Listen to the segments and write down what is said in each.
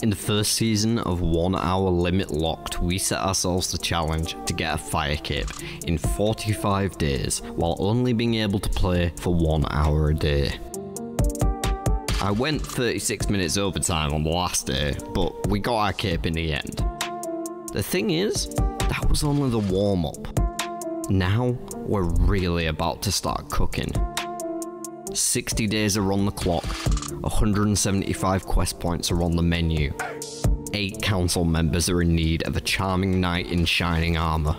In the first season of One Hour Limit Locked, we set ourselves the challenge to get a fire cape in 45 days while only being able to play for one hour a day. I went 36 minutes overtime on the last day, but we got our cape in the end. The thing is, that was only the warm up. Now, we're really about to start cooking. 60 days are on the clock, 175 quest points are on the menu. 8 council members are in need of a charming knight in shining armour.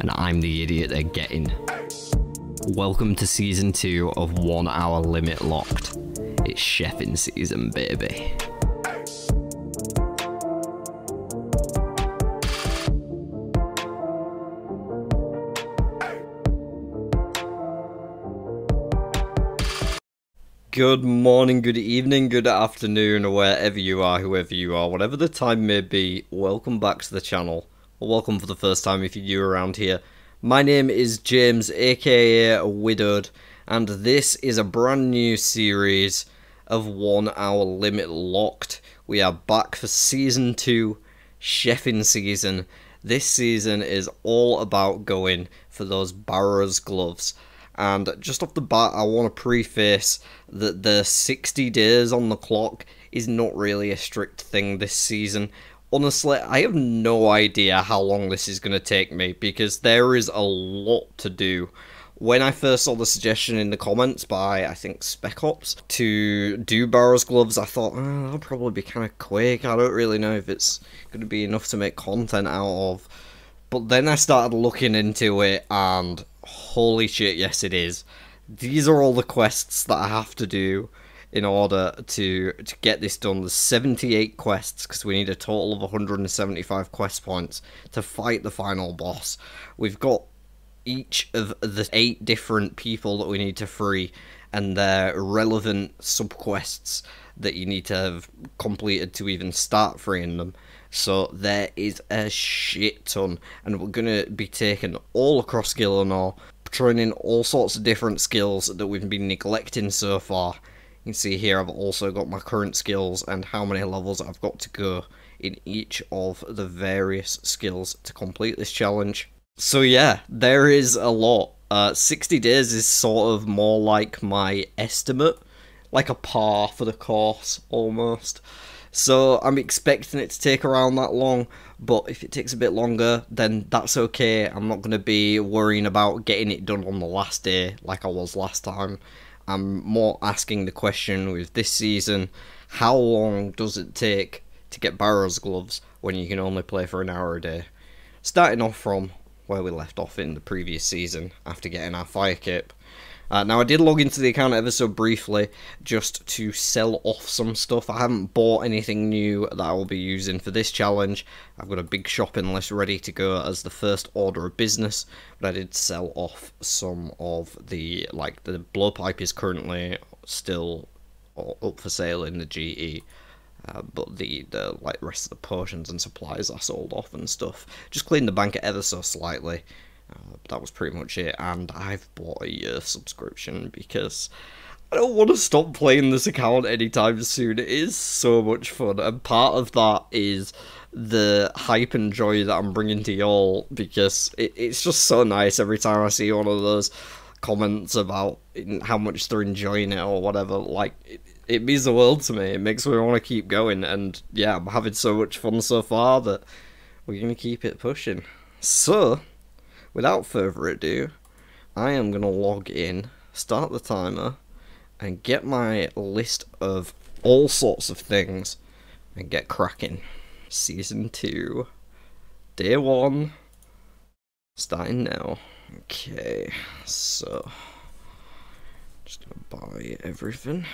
And I'm the idiot they're getting. Welcome to season 2 of 1 Hour Limit Locked. It's chefing season, baby. Good morning, good evening, good afternoon, or wherever you are, whoever you are, whatever the time may be, welcome back to the channel. Or welcome for the first time if you're new around here. My name is James, aka Widowed, and this is a brand new series of One Hour Limit Locked. We are back for Season 2, Chefing Season. This season is all about going for those Barrows gloves. And just off the bat, I want to preface that the 60 days on the clock is not really a strict thing this season. Honestly, I have no idea how long this is going to take me because there is a lot to do. When I first saw the suggestion in the comments by, I think, Spec Ops to do Barrows gloves, I thought, ah, oh, that'll probably be kind of quick. I don't really know if it's going to be enough to make content out of. But then I started looking into it, and holy shit, yes, it is. These are all the quests that I have to do in order to to get this done. There's 78 quests because we need a total of 175 quest points to fight the final boss. We've got each of the eight different people that we need to free and their relevant subquests that you need to have completed to even start freeing them. So there is a shit ton, and we're gonna be taking all across Gielinor, training all sorts of different skills that we've been neglecting so far. You can see here I've also got my current skills and how many levels I've got to go in each of the various skills to complete this challenge. So yeah, there is a lot. Uh, 60 days is sort of more like my estimate, like a par for the course almost. So I'm expecting it to take around that long, but if it takes a bit longer, then that's okay. I'm not going to be worrying about getting it done on the last day like I was last time. I'm more asking the question with this season, how long does it take to get Barrows gloves when you can only play for an hour a day? Starting off from where we left off in the previous season after getting our fire kit. Uh, now, I did log into the account ever so briefly just to sell off some stuff. I haven't bought anything new that I will be using for this challenge. I've got a big shopping list ready to go as the first order of business, but I did sell off some of the, like, the blowpipe is currently still up for sale in the GE. Uh, but the, the like rest of the potions and supplies I sold off and stuff. Just cleaned the bank ever so slightly. That was pretty much it, and I've bought a year subscription because I don't want to stop playing this account anytime soon. It is so much fun, and part of that is the hype and joy that I'm bringing to y'all because it, it's just so nice every time I see one of those comments about how much they're enjoying it or whatever. Like, it, it means the world to me. It makes me want to keep going, and yeah, I'm having so much fun so far that we're going to keep it pushing. So, without further ado, I am going to log in, start the timer, and get my list of all sorts of things and get cracking. Season 2, Day 1, starting now. Okay, so, just gonna buy everything.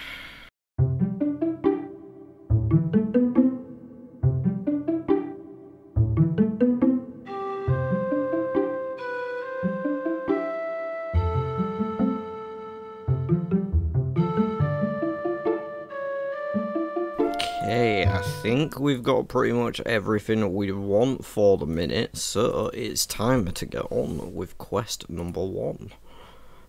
Think we've got pretty much everything we want for the minute, so it's time to get on with quest number one.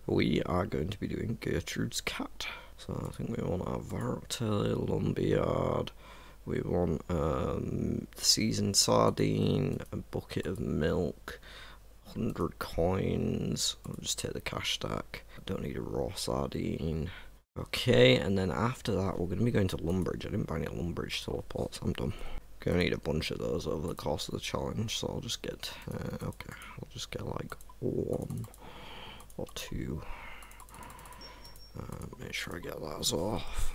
We are going to be doing Gertrude's cat. So I think we want our Varrock Lumberyard, We want um, seasoned sardine, a bucket of milk, 100 coins. I'll just take the cash stack. I don't need a raw sardine. Okay, and then after that, we're going to be going to Lumbridge. I didn't buy any Lumbridge teleports. I'm done. Gonna need a bunch of those over the course of the challenge, so I'll just get, uh, okay, I'll just get like one or two. Uh, make sure I get those off.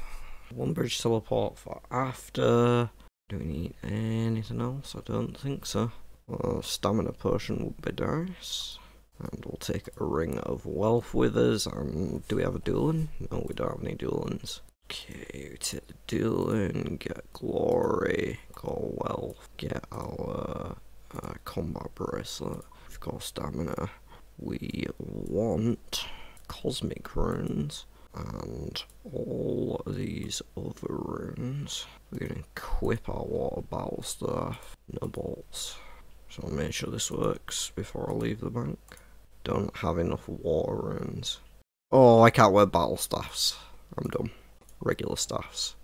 Lumbridge teleport for after. Do we need anything else? I don't think so. Stamina potion would be nice. And we'll take a ring of wealth with us. And do we have a dueling? No, we don't have any duelins. Okay, we take the dueling, get glory, go wealth, get our uh, combat bracelet. We've got stamina. We want cosmic runes and all these other runes. We're gonna equip our water battle staff. No bolts. So I'll make sure this works before I leave the bank. Don't have enough water runes. Oh, I can't wear battle staffs. I'm done. Regular staffs.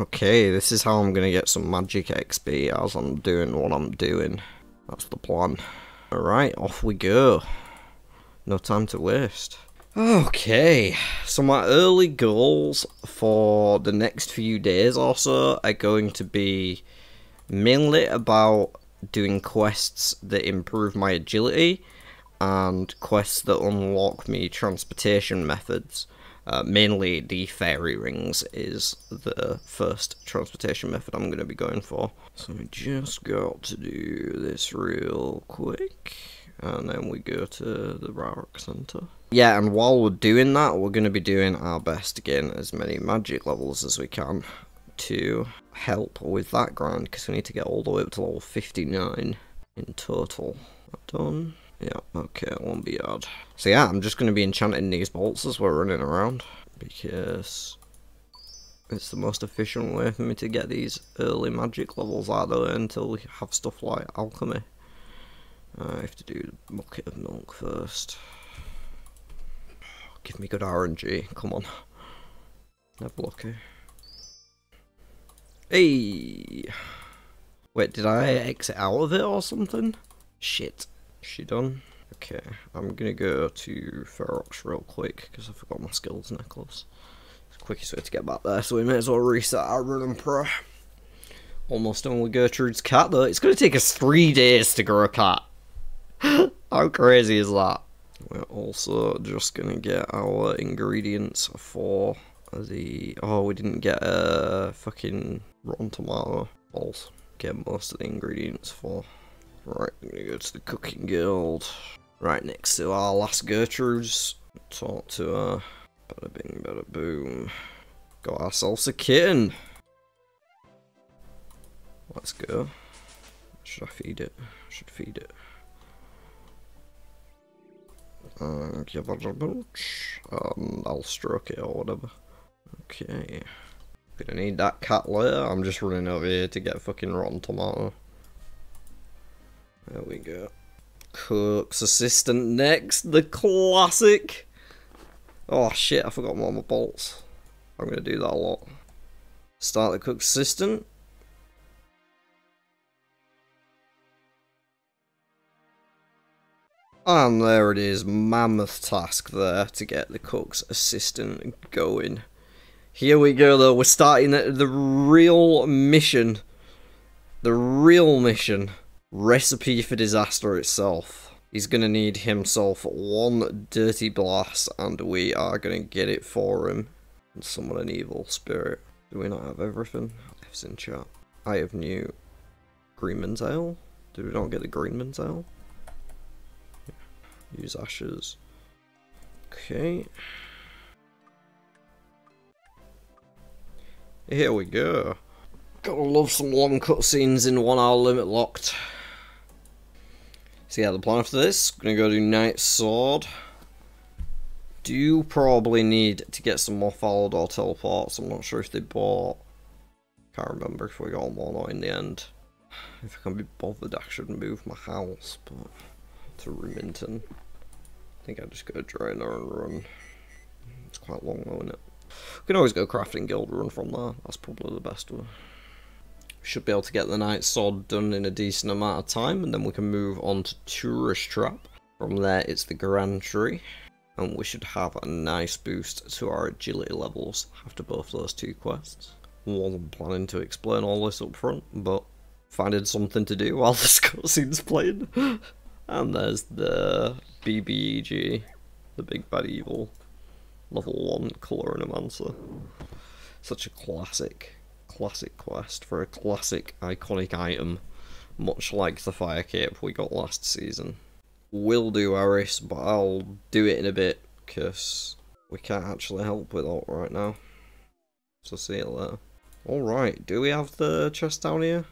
Okay, this is how I'm gonna get some magic XP as I'm doing what I'm doing. That's the plan. Alright, off we go. No time to waste. Okay, so my early goals for the next few days or so are going to be mainly about doing quests that improve my agility and quests that unlock me transportation methods. Uh, mainly the fairy rings is the first transportation method I'm going to be going for. So we just got to do this real quick and then we go to the Varrock Center. Yeah, and while we're doing that, we're going to be doing our best to gain as many magic levels as we can to help with that grind, because we need to get all the way up to level 59 in total. Done. Yeah, okay, it won't be hard. So yeah, I'm just going to be enchanting these bolts as we're running around, because it's the most efficient way for me to get these early magic levels out of until we have stuff like alchemy. Uh, I have to do the bucket of milk first. Give me good RNG, come on. Never lucky. Eh? Hey! Wait, did I exit out of it or something? Shit. She done? Okay, I'm gonna go to Ferox real quick because I forgot my skills necklace. It's the quickest way to get back there, so we may as well reset our run and pro. Almost done with Gertrude's cat though. It's gonna take us three days to grow a cat. How crazy is that? We're also just gonna get our ingredients for the. Oh, we didn't get a fucking rotten tomato balls. Get most of the ingredients for. Right, I'm gonna go to the cooking guild. Right next to our last Gertrude's. Talk to her. Bada bing, bada boom. Got ourselves a kitten. Let's go. Should I feed it? should feed it. And give it a mooch. And um, I'll stroke it or whatever. Okay. Gonna need that cat later. I'm just running over here to get fucking rotten tomato. There we go. Cook's assistant next. The classic. Oh shit, I forgot all my bolts. I'm gonna do that a lot. Start the cook's assistant. And there it is, mammoth task there to get the cook's assistant going. Here we go though, we're starting the, the real mission. The real mission. Recipe for disaster itself. He's gonna need himself one dirty blast and we are gonna get it for him. And summon an evil spirit. Do we not have everything? F's in chat. I have new Greenman's Ale. Did we not get the Greenman's Ale? Use ashes. Okay. Here we go. Gotta love some long cutscenes in one hour limit locked. So yeah, the plan after this, gonna go do Knight Sword. Do probably need to get some more Falador teleports. I'm not sure if they bought. Can't remember if we got them or in the end. If I can be bothered, I should move my house, but to Rimmington. I think I just go Draynor and run. It's quite long though, isn't it? We can always go Crafting Guild run from there. That's probably the best way. Should be able to get the Knight Sword done in a decent amount of time, and then we can move on to Tourist Trap. From there, it's the Grand Tree, and we should have a nice boost to our agility levels after both those two quests. Wasn't planning to explain all this up front, but finding something to do while this cutscene's playing. and there's the BBEG, the Big Bad Evil, level 1 Culinaromancer. Such a classic, classic quest for a classic iconic item, much like the fire cape we got last season. We'll do Aris, but I'll do it in a bit, because we can't actually help with that right now. So see you later. Alright, do we have the chest down here?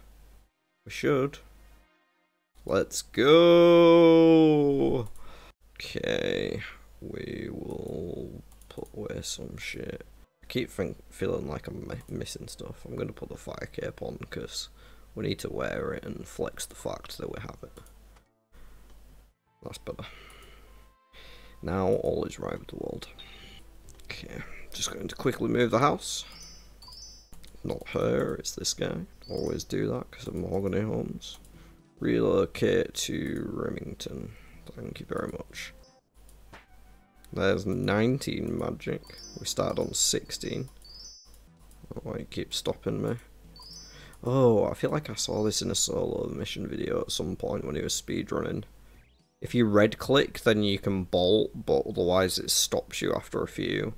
We should. Let's go! Okay, we will put away some shit. Keep think, feeling like I'm missing stuff. I'm going to put the fire cape on because we need to wear it and flex the fact that we have it. That's better. Now all is right with the world. Okay, just going to quickly move the house. Not her, it's this guy. Always do that because of Mahogany Homes. Relocate to Rimmington. Thank you very much. There's 19 magic. We started on 16. Oh, it keeps stopping me. Oh, I feel like I saw this in a solo mission video at some point when he was speedrunning. If you red click, then you can bolt, but otherwise it stops you after a few.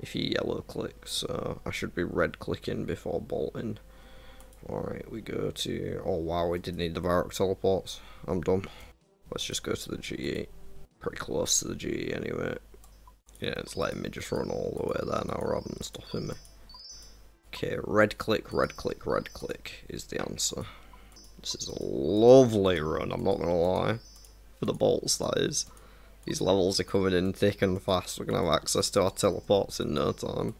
If you yellow click, so I should be red clicking before bolting. Alright, we go to... Oh wow, we did need the Varrock teleports. I'm done. Let's just go to the GE. Pretty close to the G anyway. Yeah, it's letting me just run all the way there now rather than stopping me. Okay, red click, red click, red click is the answer. This is a lovely run, I'm not gonna lie for the bolts, that is. These levels are coming in thick and fast. We're to have access to our teleports in no time.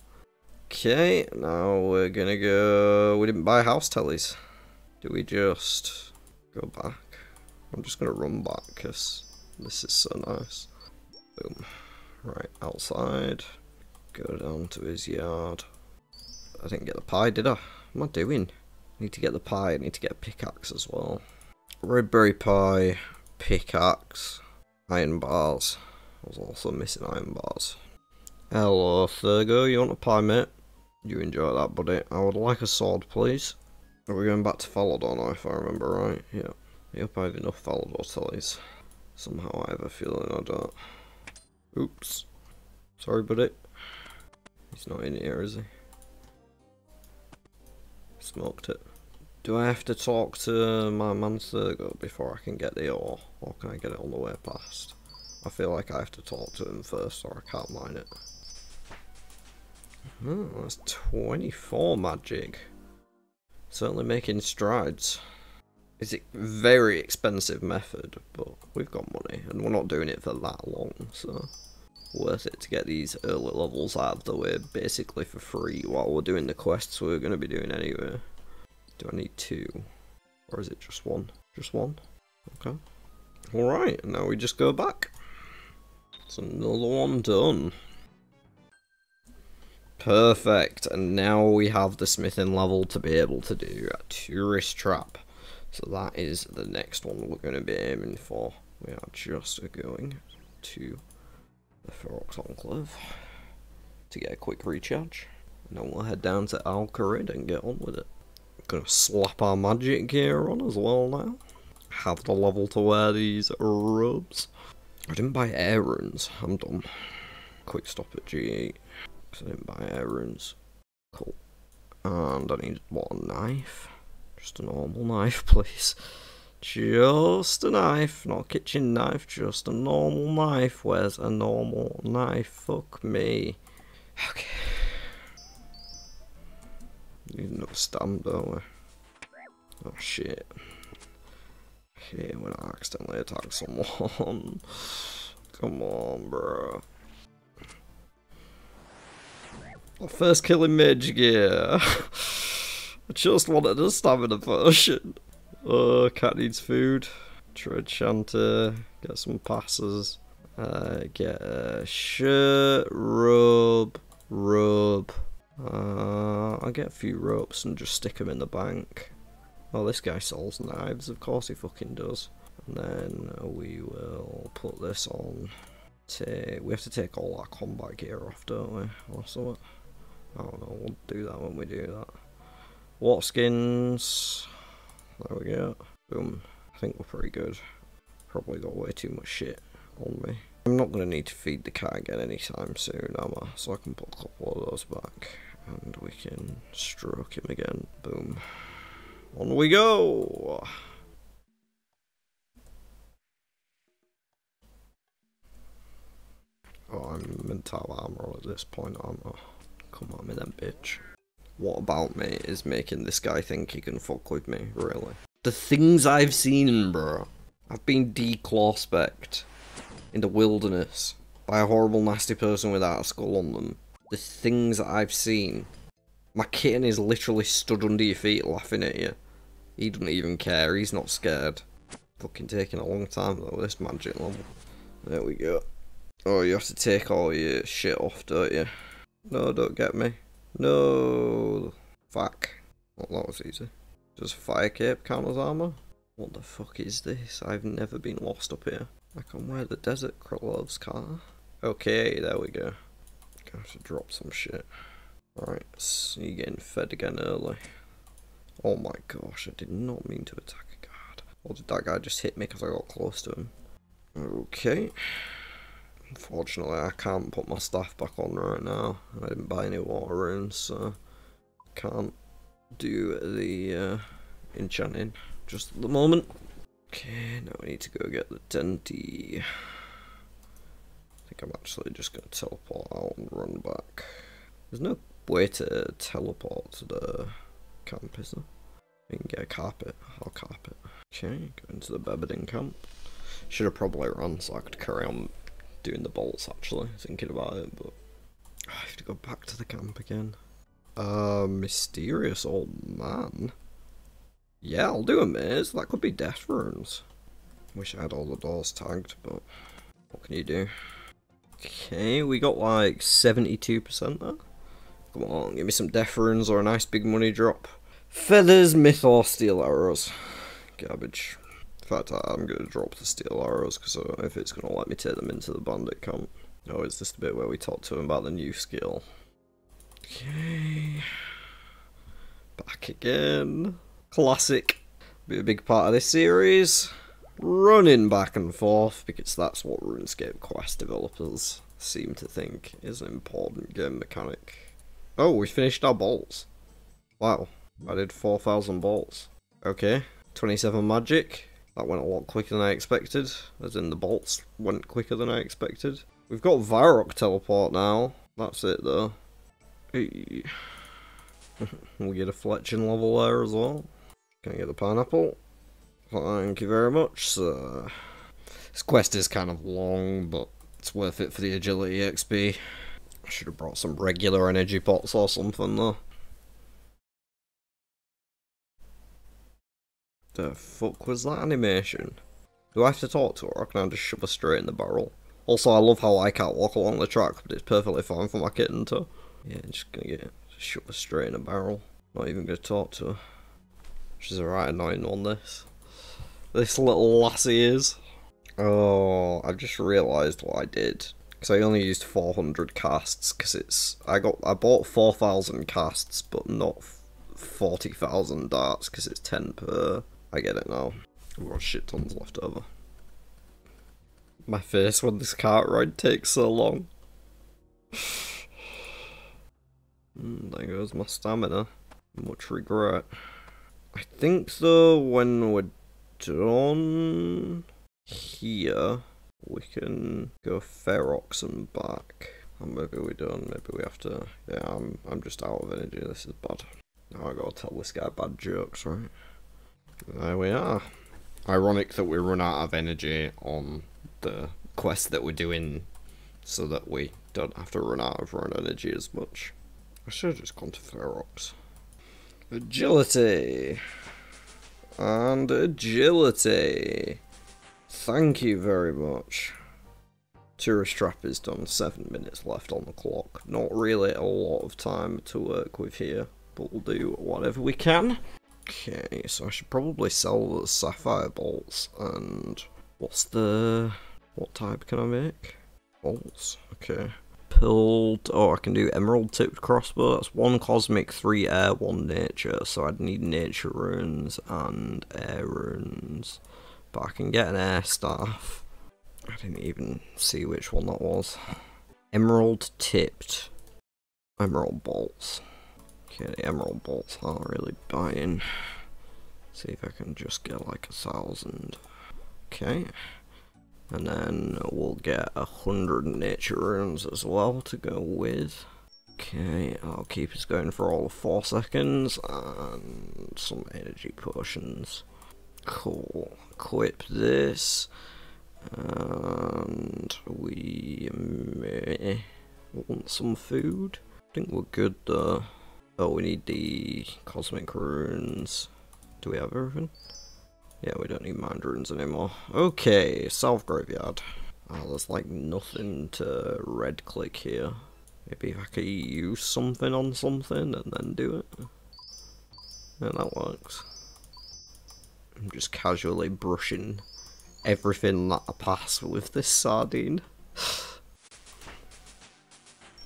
Okay, now we're to go... We didn't buy house tellies. Do we just go back? I'm just to run back because this is so nice. Boom. Right, outside. Go down to his yard. I didn't get the pie, did I? What am I doing? I need to get the pie. I need to get a pickaxe as well. Redberry pie pickaxe, iron bars. I was also missing iron bars. Hello, Thurgo, you want a pie, mate? You enjoy that, buddy. I would like a sword, please. Are we going back to Falador if I remember right? Yeah. Yep, I have enough Falador tellies. Somehow I have a feeling I don't. Oops. Sorry, buddy. He's not in here, is he? Smoked it. Do I have to talk to my man before I can get the ore? Or can I get it on the way past? I feel like I have to talk to him first or I can't mine it. Oh, that's 24 magic. Certainly making strides. It's a very expensive method, but we've got money and we're not doing it for that long, so worth it to get these early levels out of the way basically for free while we're doing the quests we're going to be doing anyway. Do I need two? Or is it just one? Just one? Okay. Alright, now we just go back. It's another one done. Perfect, and now we have the smithing level to be able to do a tourist trap. So that is the next one we're going to be aiming for. We are just going to the Ferox Enclave to get a quick recharge. And then we'll head down to Al Kharid and get on with it. Gonna slap our magic gear on as well now. Have the level to wear these robes. I didn't buy air runes. I'm done. Quick stop at GE. Because I didn't buy air runes. Cool. And I need, a knife? Just a normal knife, please. Just a knife, not a kitchen knife, just a normal knife. Where's a normal knife? Fuck me. Okay. Need another stamp, don't we? Oh shit. Okay, when I accidentally attack someone. Come on, bro. First killing mage gear. I just wanted a stamina potion. Oh, cat needs food. Tread shanter. Get some passes. Uh, get a shirt, robe, robe, Uh, I'll get a few ropes and just stick them in the bank. Oh, this guy sells knives. Of course he fucking does. And then we will put this on. Take, we have to take all our combat gear off, don't we? Also, I don't know. We'll do that when we do that. Water skins. There we go. Boom. I think we're pretty good. Probably got way too much shit on me. I'm not going to need to feed the cat again anytime soon, am I? So I can put a couple of those back. And we can stroke him again. Boom. On we go! Oh, I'm mental armor at this point, aren't I? Come on me then, bitch. What about me is making this guy think he can fuck with me, really? The things I've seen, bro. I've been declaw in the wilderness by a horrible, nasty person without a skull on them. The things that I've seen. My kitten is literally stood under your feet laughing at you. He doesn't even care, he's not scared. Fucking taking a long time though, this magic level. There we go. Oh, you have to take all your shit off, don't you? No, don't get me. No. Fuck. Well, that was easy. Does fire cape count armor? What the fuck is this? I've never been lost up here. I can wear the desert Krlov's car. Okay, there we go. Gonna have to drop some shit. Alright, so you're getting fed again early. Oh my gosh, I did not mean to attack a guard. Or did that guy just hit me because I got close to him? Okay. Unfortunately, I can't put my staff back on right now. I didn't buy any water runes, so can't do the uh, enchanting just at the moment. Okay, now we need to go get the Denti. I think I'm actually just going to teleport out and run back. There's no way to teleport to the camp, is there? We can get a carpet. I'll carpet. Okay, go into the Bedabin camp. Should have probably could carry on doing the bolts actually, thinking about it, but I have to go back to the camp again. Uh, mysterious old man. Yeah, I'll do a maze. That could be death rooms. Wish I had all the doors tagged, but what can you do? Okay, we got like 72% there. Come on, give me some death runes or a nice big money drop. Feathers, mythos, steel arrows. Garbage. In fact, I'm going to drop the steel arrows because uh, if it's going to let me take them into the bandit camp. Oh, is this the bit where we talk to him about the new skill? Okay. Back again. Classic. Be a big part of this series. Running back and forth because that's what RuneScape Quest developers seem to think is an important game mechanic. Oh, we finished our bolts. Wow. I did 4,000 bolts. Okay. 27 magic. That went a lot quicker than I expected. As in the bolts went quicker than I expected. We've got Varrock teleport now. That's it though. Hey. we get a fletching level there as well. Can I get the pineapple? Thank you very much, sir. This quest is kind of long, but it's worth it for the agility XP. I should have brought some regular energy pots or something though. The fuck was that animation? Do I have to talk to her or can I just shove her straight in the barrel? Also, I love how I can't walk along the track, but it's perfectly fine for my kitten to. Yeah, just gonna get shove her straight in a barrel. Not even gonna talk to her. She's a right annoying on this. This little lassie is. Oh, I just realised what I did. Because I only used 400 casts, because it's... I got I bought 4,000 casts, but not 40,000 darts, because it's 10 per. I get it now. We've got shit tons left over my face when this cart ride takes so long. mm, there goes my stamina. Much regret. I think though when we're done here, we can go Ferox and back. Or maybe we're done, maybe we have to... Yeah, I'm, I'm just out of energy, this is bad. Now I gotta tell this guy bad jokes, right? There we are. Ironic that we run out of energy on the quest that we're doing so that we don't have to run out of run energy as much. I should have just gone to Ferox. Agility. And agility. Thank you very much. Tourist trap is done, seven minutes left on the clock. Not really a lot of time to work with here, but we'll do whatever we can. Okay, so I should probably sell the sapphire bolts, and what's the... what type can I make? Bolts, okay. Pilled, oh I can do emerald tipped crossbow, that's one cosmic, three air, one nature, so I'd need nature runes and air runes. But I can get an air staff. I didn't even see which one that was. Emerald tipped. Emerald bolts. Okay, emerald bolts aren't really buying. See if I can just get like a thousand. Okay. And then we'll get a hundred nature runes as well to go with. Okay, I'll keep us going for all of four seconds and some energy potions. Cool. Equip this. And we may want some food. I think we're good though. Oh, we need the cosmic runes. Do we have everything? Yeah, we don't need mind runes anymore. Okay, South Graveyard. Oh, there's like nothing to red click here. Maybe if I could use something on something and then do it. Yeah, that works. I'm just casually brushing everything that I pass with this sardine.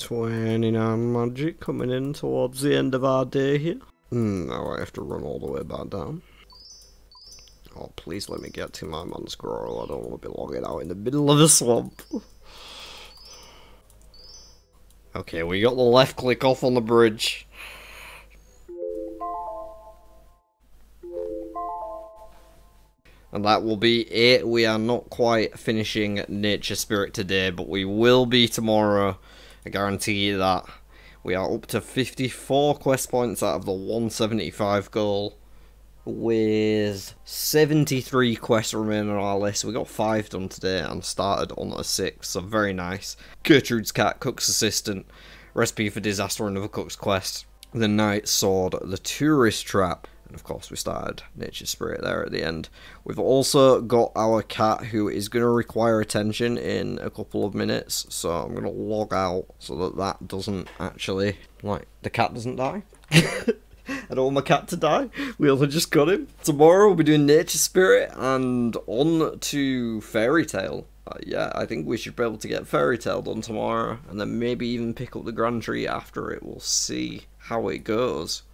29 magic coming in towards the end of our day here. Mm, now I have to run all the way back down. Oh, please let me get to my man squirrel. I don't want to be logging out in the middle of a swamp. Okay, we got the left click off on the bridge. And that will be it. We are not quite finishing Nature Spirit today, but we will be tomorrow. I guarantee you that. We are up to 54 quest points out of the 175 goal. With 73 quests remaining on our list. We got 5 done today and started on a 6, so very nice. Gertrude's Cat, Cook's Assistant, Recipe for Disaster, another Cook's Quest. The Knight Sword, The Tourist Trap, and of course we started Nature Spirit there at the end. We've also got our cat who is going to require attention in a couple of minutes, so I'm going to log out so that that doesn't actually, like, the cat doesn't die. I don't want my cat to die. We only just got him. Tomorrow we'll be doing Nature Spirit and on to Fairy Tale. Uh, yeah, I think we should be able to get Fairy Tale done tomorrow and then maybe even pick up the Grand Tree after it. We'll see how it goes.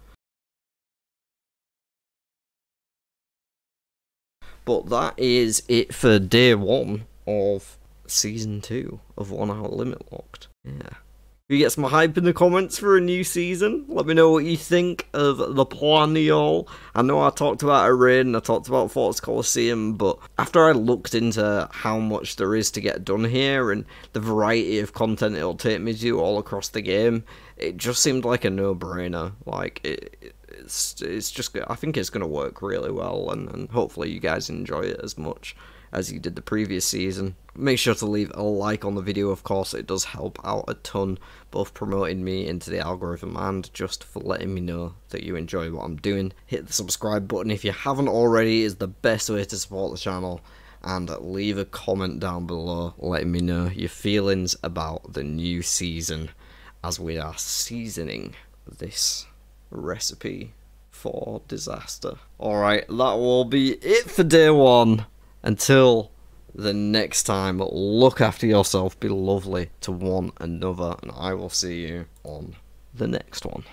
But that is it for day one of season two of One Hour Limit Locked. Yeah. Who gets my hype in the comments for a new season? Let me know what you think of the plan, y'all. I know I talked about a raid and I talked about Fortis Colosseum, but after I looked into how much there is to get done here and the variety of content it'll take me to all across the game, it just seemed like a no-brainer. Like, it, it's it's just I think it's going to work really well, and, and hopefully you guys enjoy it as much as you did the previous season. Make sure to leave a like on the video, of course, it does help out a ton, both promoting me into the algorithm and just for letting me know that you enjoy what I'm doing. Hit the subscribe button if you haven't already, is the best way to support the channel. And leave a comment down below letting me know your feelings about the new season as we are seasoning this recipe for disaster. Alright, that will be it for day one. Until the next time, look after yourself, be lovely to one another, and I will see you on the next one.